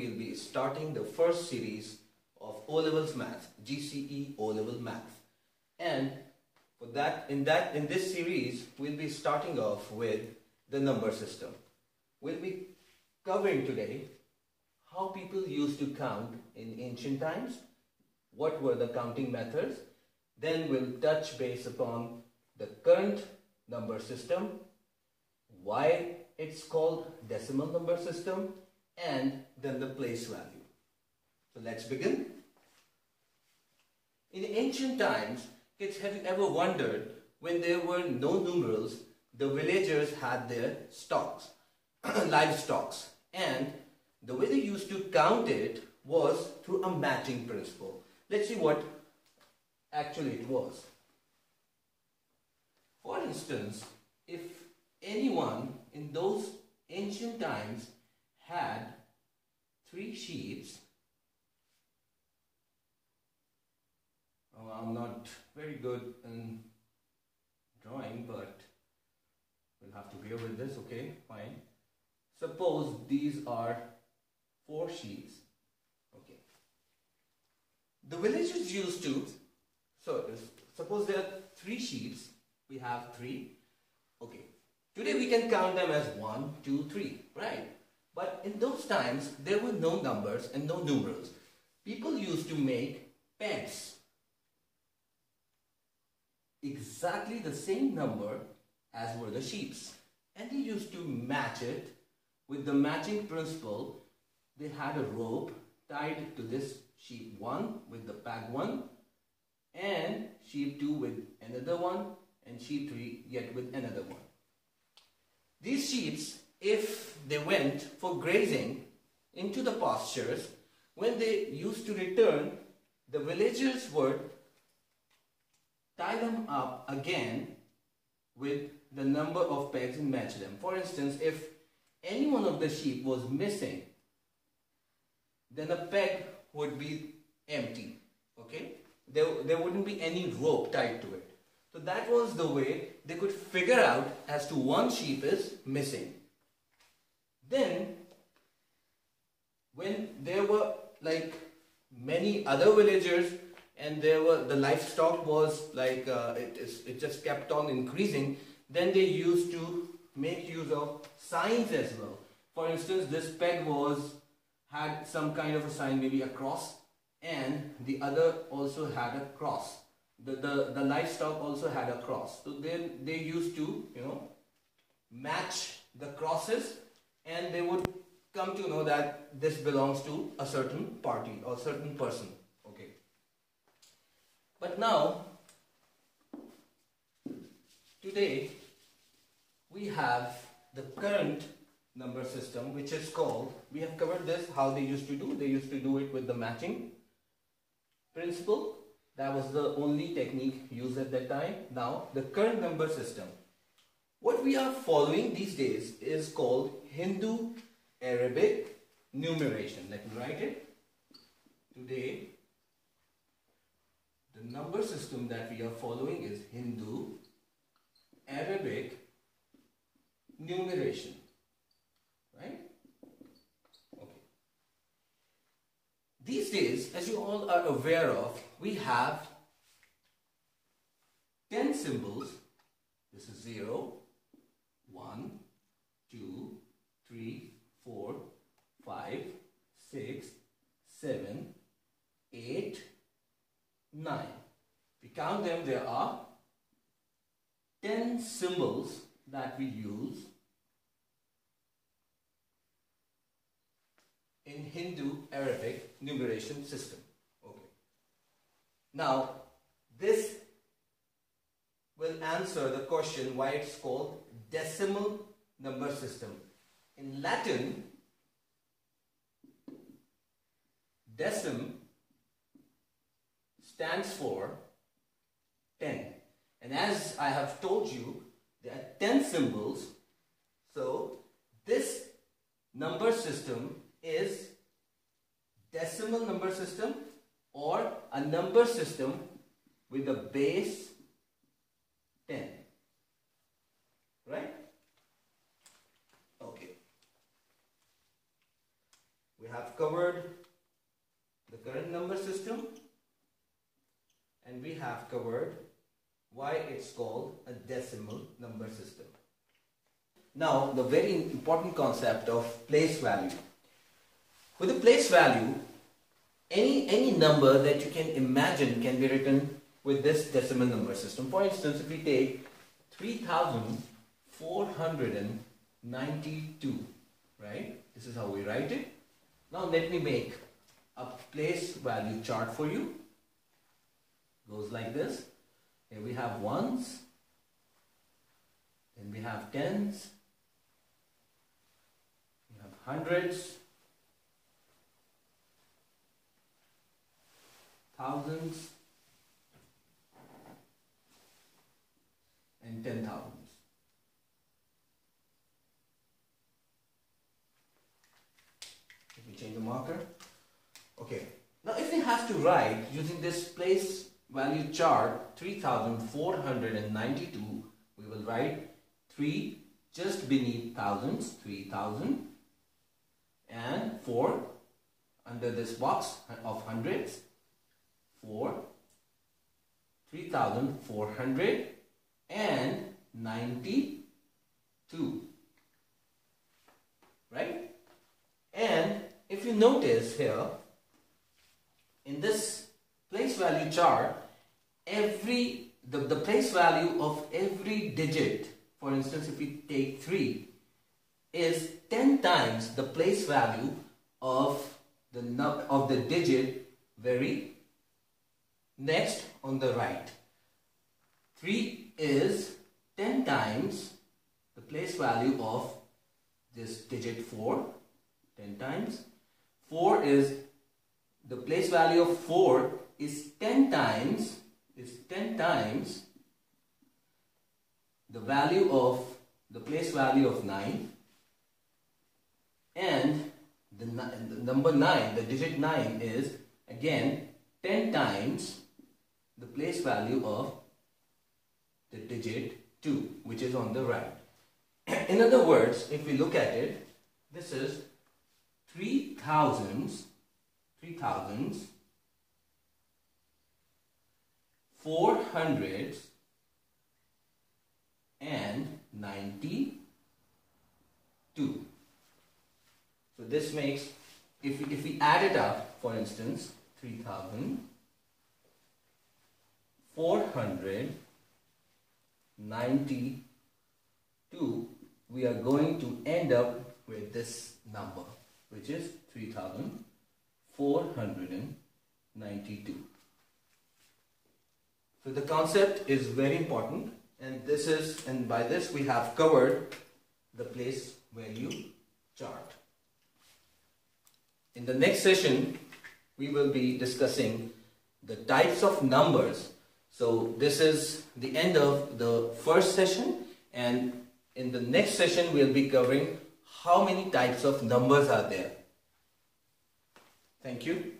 we'll be starting the first series of O-levels math, GCE O-level math. And for that, in that, in this series, we'll be starting off with the number system. We'll be covering today how people used to count in ancient times, what were the counting methods, then we'll touch base upon the current number system, why it's called decimal number system, and then the place value. So let's begin. In ancient times, kids, have you ever wondered when there were no numerals, the villagers had their stocks, livestock, and the way they used to count it was through a matching principle. Let's see what actually it was. For instance, if anyone in those ancient times had three sheets, oh, I'm not very good in drawing, but we'll have to bear with this, okay, fine. Suppose these are four sheets, okay. The villagers used to, so suppose there are three sheets, we have three, okay. Today we can count them as one, two, three, right? But in those times, there were no numbers and no numerals. People used to make pegs. Exactly the same number as were the sheets. And they used to match it with the matching principle. They had a rope tied to this sheep 1 with the peg 1 and sheep 2 with another one and sheep 3 yet with another one. These sheep if they went for grazing into the pastures, when they used to return, the villagers would tie them up again with the number of pegs and match them. For instance, if any one of the sheep was missing, then a peg would be empty. Okay? There, there wouldn't be any rope tied to it. So that was the way they could figure out as to one sheep is missing. Then, when there were like many other villagers and there were the livestock was like uh, it, it just kept on increasing, then they used to make use of signs as well. For instance, this peg was had some kind of a sign, maybe a cross, and the other also had a cross. The, the, the livestock also had a cross. So then they used to, you know, match the crosses and they would come to know that this belongs to a certain party or certain person. Okay. But now, today, we have the current number system which is called, we have covered this, how they used to do. They used to do it with the matching principle. That was the only technique used at that time. Now, the current number system. What we are following these days is called Hindu Arabic numeration. Let me write it. Today, the number system that we are following is Hindu Arabic numeration. Right? Okay. These days, as you all are aware of, we have 10 symbols. This is 0, 1, 2, 3, 4, 5, 6, 7, 8, 9. If we count them, there are 10 symbols that we use in Hindu Arabic numeration system. Okay. Now, this will answer the question why it's called decimal number system. In Latin, decem stands for 10. And as I have told you, there are 10 symbols. So, this number system is decimal number system or a number system with a base 10. Right? Okay. We have covered the current number system and we have covered why it's called a decimal number system. Now the very important concept of place value. With a place value, any, any number that you can imagine can be written with this decimal number system. For instance, if we take 3492, right? This is how we write it. Now let me make a place value chart for you. Goes like this. Here we have ones, then we have tens, we have hundreds, thousands, and ten thousands. Let me change the marker. Okay. Now if we have to write using this place value chart 3492, we will write 3 just beneath thousands, 3000 and 4 under this box of hundreds, 4, 3400 and 92. Right? And if you notice here, in this place value chart, every the, the place value of every digit, for instance, if we take 3, is 10 times the place value of the of the digit very next on the right. 3 is 10 times the place value of this digit 4 10 times 4 is the place value of 4 is 10 times is 10 times the value of the place value of 9 and the, the number 9 the digit 9 is again 10 times the place value of the digit 2 which is on the right. In other words, if we look at it, this is 3 thousands, 3 thousands, 4 hundreds and 92. So this makes, if we, if we add it up, for instance, 3000, 400 92 we are going to end up with this number which is 3492 so the concept is very important and this is and by this we have covered the place value chart. In the next session we will be discussing the types of numbers. So this is the end of the first session and in the next session we'll be covering how many types of numbers are there. Thank you.